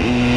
Mm-hmm.